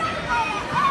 Yeah.